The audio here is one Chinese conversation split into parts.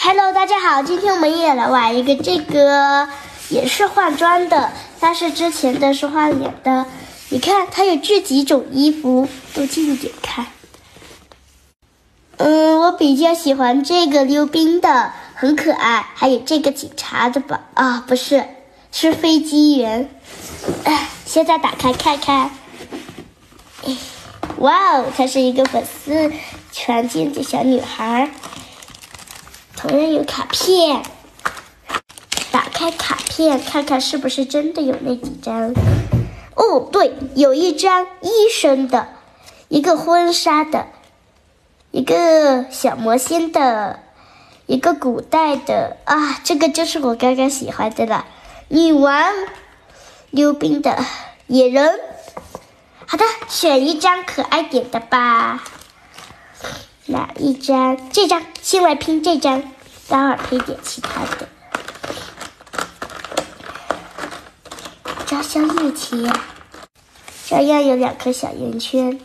Hello，大家好，今天我们也来玩一个这个，也是化妆的，但是之前的是换脸的。你看，它有这几种衣服，都近一点看。嗯，我比较喜欢这个溜冰的，很可爱。还有这个警察的吧？啊，不是，是飞机员。哎，现在打开看看。哇哦，她是一个粉丝穿裙的小女孩。同样有卡片，打开卡片看看是不是真的有那几张。哦，对，有一张医生的，一个婚纱的，一个小魔仙的，一个古代的啊，这个就是我刚刚喜欢的了。女王，溜冰的野人。好的，选一张可爱点的吧。哪一张？这张，先来拼这张，待会儿配点其他的。招销液体，这样有两颗小圆圈。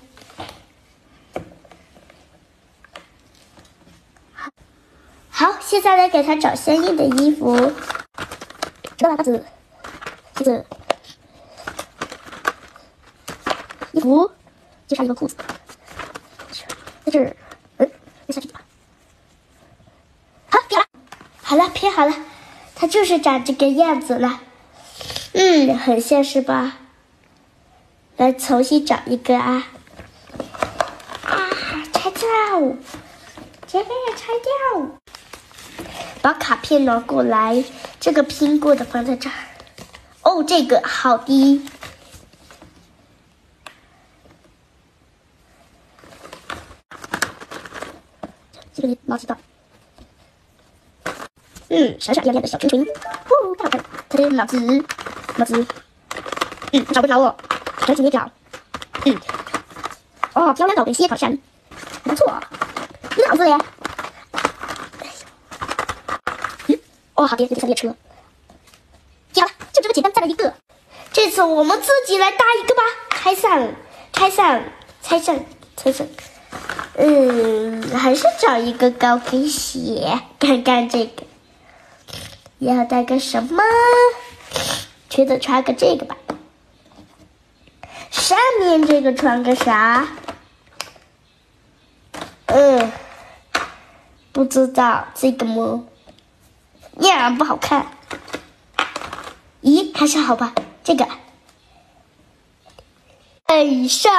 好，现在来给他找相应的衣服。知道了，子，鞋子，衣服，就差一个裤子，在这儿。好，拼了，好了，拼好了，它就是长这个样子了。嗯，很像是吧？来重新找一个啊！啊，拆掉，这个也拆掉。把卡片拿过来，这个拼过的放在这儿。哦，这个好的。这个垃圾袋，嗯，闪闪亮亮的小裙裙，哦，太好看了！它的脑子，脑子，嗯，找不着我，赶紧找，嗯，哦，漂亮的跟蟹考山，不错，脑子嘞，嗯，哦，好的，这是列车，行了，就这么简单，再来一个，这次我们自己来搭一个吧，拆散，拆散，拆散，拆散。嗯，还是找一个高跟鞋，看看这个，要带个什么？觉得穿个这个吧。上面这个穿个啥？嗯，不知道这个吗？呀，不好看。咦，还是好吧，这个。哎，上，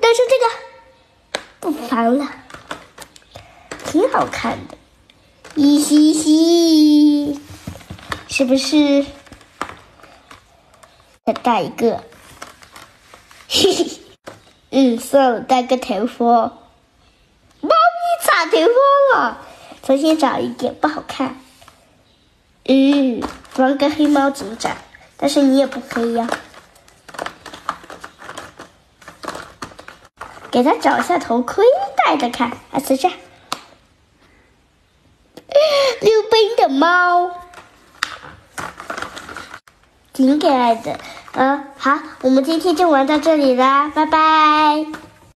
但是这个。不烦了，挺好看的，嘻嘻嘻，是不是？再戴一个，嘿嘿，嗯，算了，戴个头发。猫咪插头发了，重新找一点，不好看。嗯，装个黑猫警长，但是你也不黑呀。给他找一下头盔戴着看，还是这溜冰的猫，挺可爱的。嗯，好，我们今天就玩到这里啦，拜拜。